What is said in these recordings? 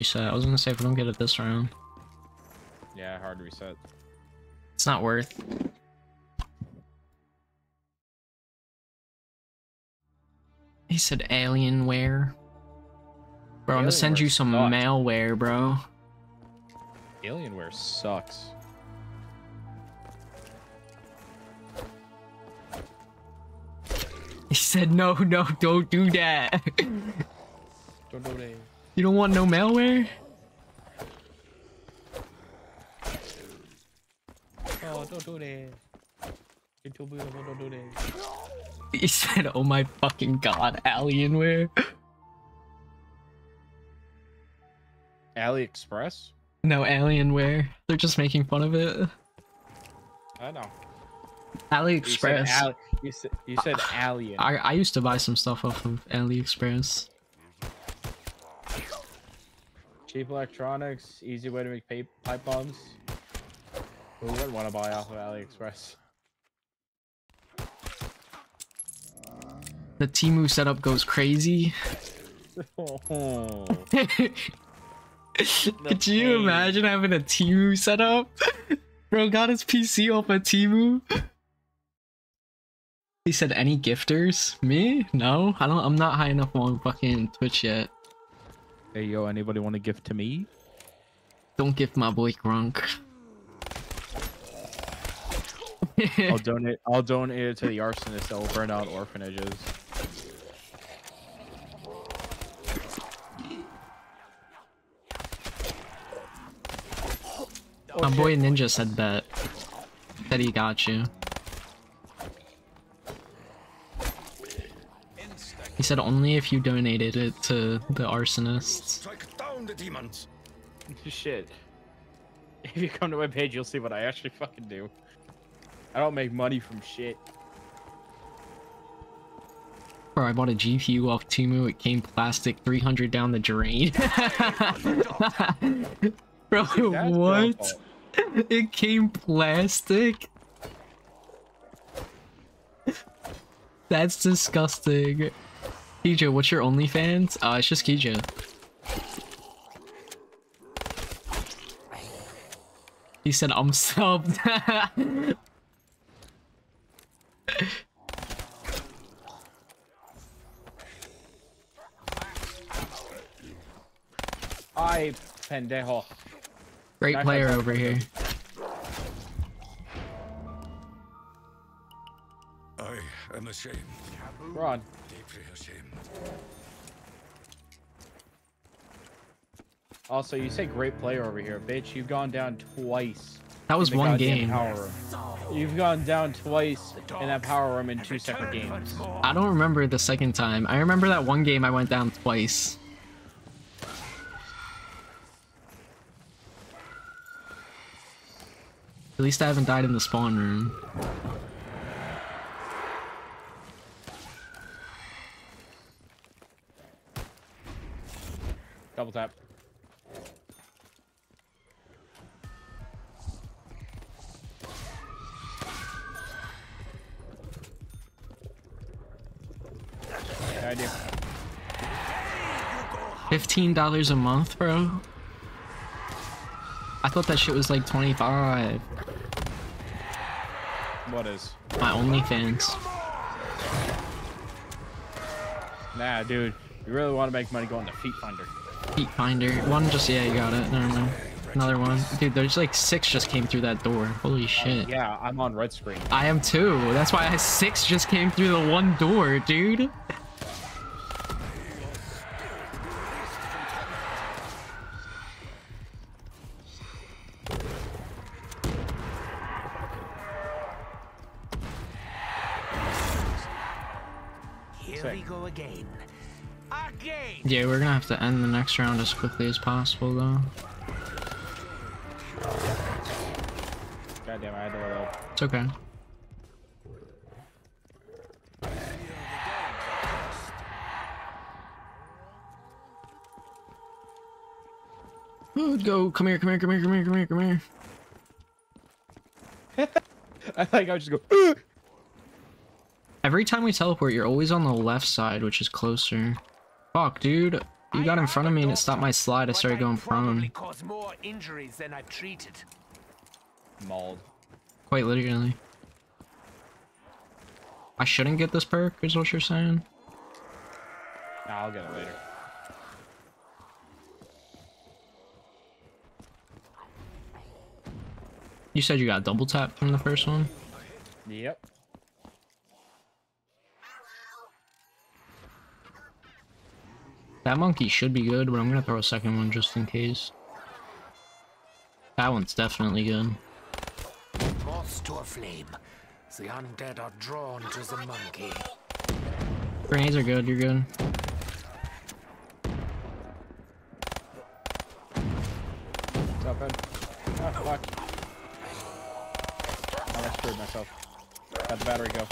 Reset. I was gonna say if we don't get it this round, Yeah, hard reset. it's not worth. He said Alienware. Bro, I'm gonna send you some sucks. malware, bro. Alienware sucks. He said no, no, don't do that. Don't do that. You don't want no malware? Oh, don't do that. You're too beautiful, don't do that. He said, oh my fucking god, Alienware. AliExpress? No, Alienware. They're just making fun of it. I know. You said, AliExpress. Ali- you said, you said alien. I, I used to buy some stuff off of AliExpress. Cheap electronics, easy way to make pipe bombs. Who wouldn't want to buy off of AliExpress? The Temu setup goes crazy. oh, Could you imagine having a Temu setup? Bro got his PC off a Temu. He said, "Any gifters? Me? No, I don't. I'm not high enough on fucking Twitch yet. You go. Anybody want to gift to me? Don't gift my boy Grunk." I'll donate. I'll donate it to the arsonist that will burn out orphanages. my boy Ninja said that. That he got you. Said only if you donated it to the arsonists. Strike down the demons. Shit. If you come to my page, you'll see what I actually fucking do. I don't make money from shit. Bro, I bought a GPU off Temu. It came plastic, 300 down the drain. Bro, That's what? It came plastic? That's disgusting. Keeja, what's your OnlyFans? Uh, it's just Keeja. He said I'm subbed. I pendejo. Great Back player up. over here. I am ashamed, Ron. Deeply ashamed. Also, you say great player over here, bitch. You've gone down twice. That was one game. Power room. You've gone down twice in that power room in two separate games. I don't remember the second time. I remember that one game I went down twice. At least I haven't died in the spawn room. Double tap. Idea. $15 a month, bro? I thought that shit was like 25 What is? My OnlyFans. Nah, dude. You really want to make money going to Feet Finder. Feet Finder. One just, yeah, you got it. Never mind. Another one. Dude, there's like six just came through that door. Holy shit. Yeah, I'm on red screen. I am too. That's why I six just came through the one door, dude. Have to end the next round as quickly as possible, though. God damn, I had to reload. It's okay. Go! Come here! Come here! Come here! Come here! Come here! Come here! I think I would just go. "Ugh." Every time we teleport, you're always on the left side, which is closer. Fuck, dude. You got in front of me and it stopped my slide. I started going prone. cause more injuries than I've treated. Mauled. Quite literally. I shouldn't get this perk, is what you're saying? Nah, I'll get it later. You said you got double tap from the first one? Yep. That monkey should be good, but I'm gonna throw a second one just in case. That one's definitely good. Moths to a flame. The undead are drawn to the monkey. Grenades are good, you're good. What's up, Ed? Ah, fuck. Oh, I screwed myself. Got the battery go.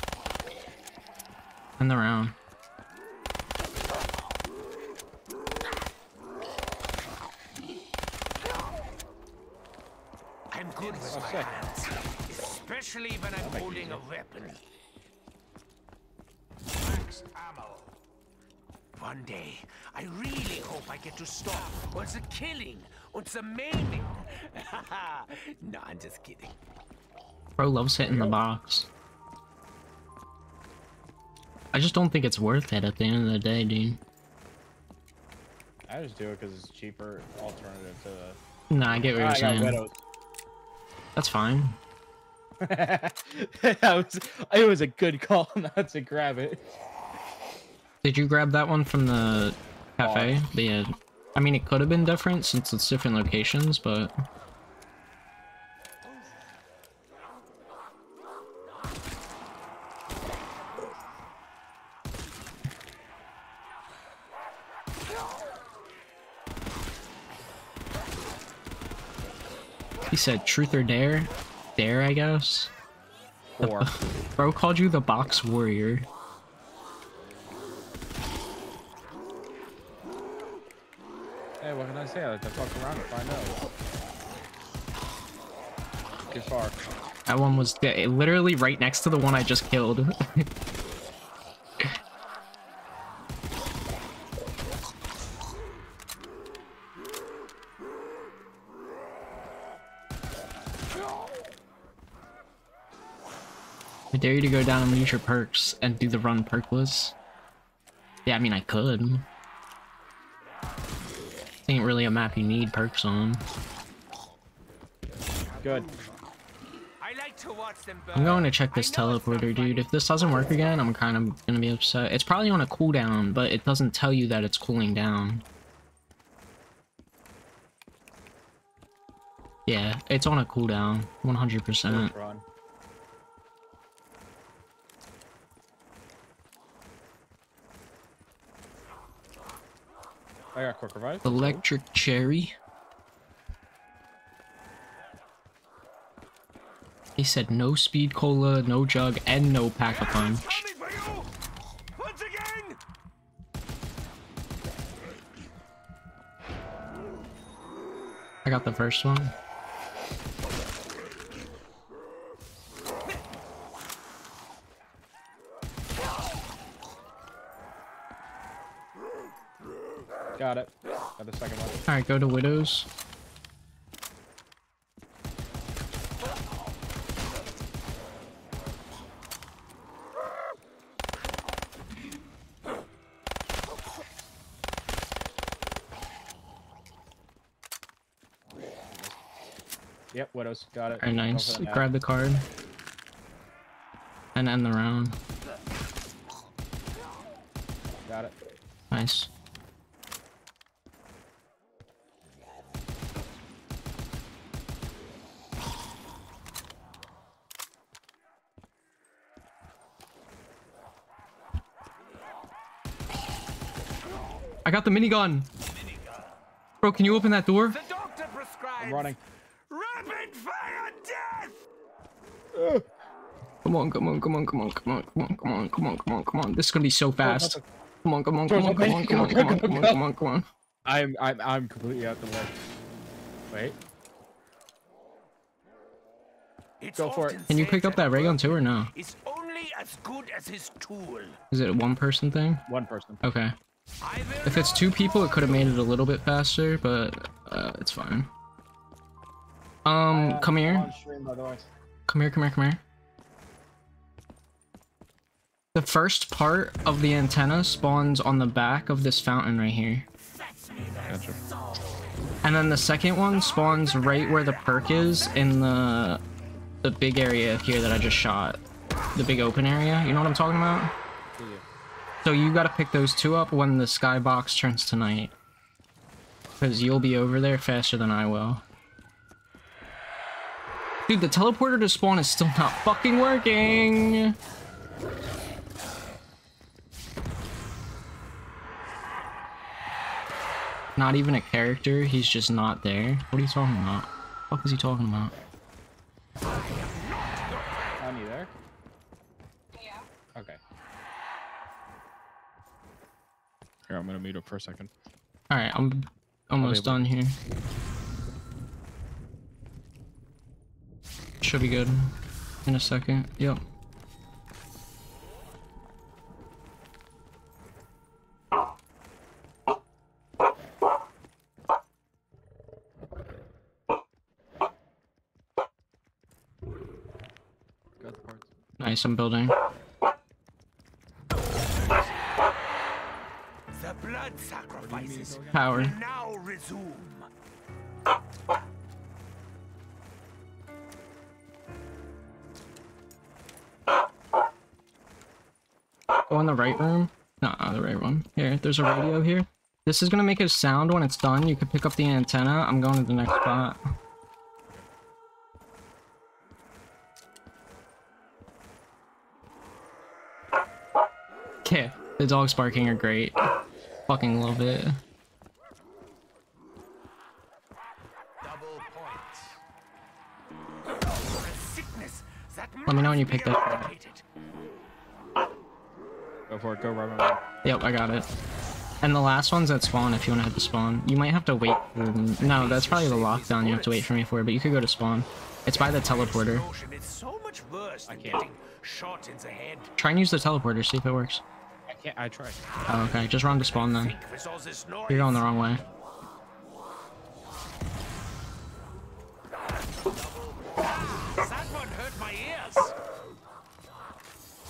In the round. Good with my hands, especially when I'm holding a weapon. Max ammo. One day, I really hope I get to stop all the killing and the maiming. no, I'm just kidding. Bro loves hitting the box. I just don't think it's worth it at the end of the day, dude. I just do it because it's cheaper alternative to the. Nah, I get what you're I got saying. Widows. That's fine. that was, it was a good call not to grab it. Did you grab that one from the cafe? The, uh, I mean, it could have been different since it's different locations, but he said truth or dare. Dare, I guess. Bro called you the box warrior. hey, what can I say? I like to fuck around and find out. Too far. That one was literally right next to the one I just killed. dare you to go down and use your perks and do the run perkless. Yeah, I mean, I could. Ain't really a map you need perks on. Good. I like to watch them burn. I'm going to check this I know it's not teleporter, dude. If this doesn't work again, I'm kind of gonna be upset. It's probably on a cooldown, but it doesn't tell you that it's cooling down. Yeah, it's on a cooldown, 100%. I got quick revive. Electric cherry. He said no speed cola, no jug, and no pack a punch. Coming for you! Once again! I got the first one. Got it. Got the second one. Alright, go to Widows. Yep, widows. Got it. Alright, nice. Grab the card. And end the round. Got it. Nice. Got the minigun. Bro, can you open that door? The doctor prescribes I'm running. rapid fire death! Come on, come on, come on, come on, come on, come on, come on, come on, come on, come on. This is gonna be so fast. Come on, come on, come on, come on, come on, come on, come on, come on, come on. I'm I'm I'm completely out the way. Wait. It's Go for it. Can you pick up that ray gun too or no? Is only as good as his tool. Is it a one person thing? One person. Okay. I will If it's two people, it could have made it a little bit faster, but uh, it's fine. Um, come here. On stream, by the way. Come here, come here, come here. The first part of the antenna spawns on the back of this fountain right here. Gotcha. And then the second one spawns right where the perk is in the the big area here that I just shot. The big open area, you know what I'm talking about? Yeah. So you gotta pick those two up when the skybox turns to night. Because you'll be over there faster than I will. Dude, the teleporter to spawn is still not fucking working! Not even a character, he's just not there. What are you talking about? What is he talking about? On you there? Yeah. Okay. Here, I'm gonna mute up for a second. Alright, I'm almost done here. Should be good in a second. Yep. Got the parts. Nice, I'm building. Sacrifices Power. now resume. Go in the right room. No, the right one. Here, there's a radio here. This is gonna make a sound when it's done. You can pick up the antenna. I'm going to the next spot. Okay, the dogs barking are great. Fucking love it. Double points. A sickness that Let me know when you must pick that up. Go for it. Go right, right, right. Yep, I got it. And the last one's at spawn if you want to head to spawn. You might have to wait for them. No, that's probably the lockdown you have to wait for me for, but you could go to spawn. It's by the teleporter. Explosion is so much worse than can't. getting shot in the head. Try and use the teleporter, see if it works. I can't. I tried. Oh, okay, just run to spawn then. Think with all this noise. You're going the wrong way. That one hurt my ears.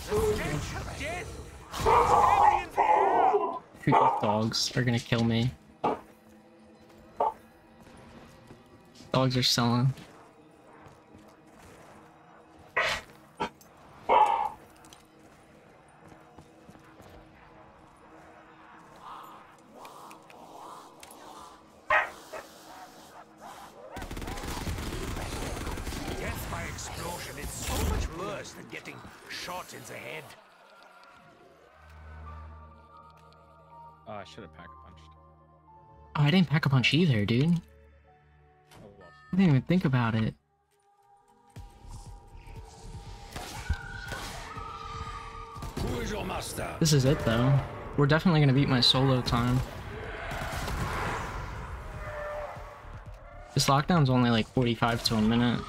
The stench of death. It's heavy in the air. Dude, these dogs are gonna kill me. Dogs are selling. Death by explosion is so much worse than getting shot in the head. Oh, I should have pack a punched. Oh, I didn't pack a punch either, dude. Oh well. I didn't even think about it. Who is your master? This is it though. We're definitely gonna beat my solo time. This lockdown's only like 45 to a minute.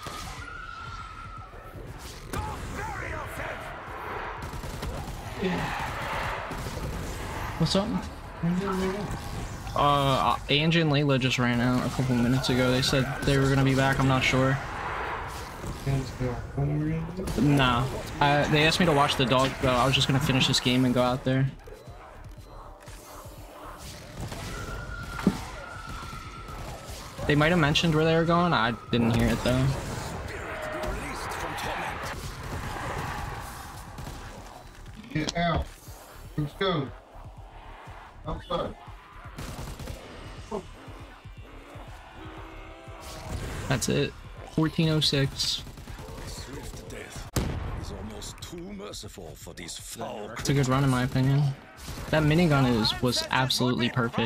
What's up? Uh, Angie and Layla just ran out a couple minutes ago. They said they were gonna be back. I'm not sure. Nah. I, they asked me to watch the dog though. I was just gonna finish this game and go out there. They might have mentioned where they were going. I didn't hear it though. Get out. Let's go. Outside. That's it. 1406. Swift death is almost too merciful for these foul It's a good run in my opinion. That minigun is was absolutely perfect.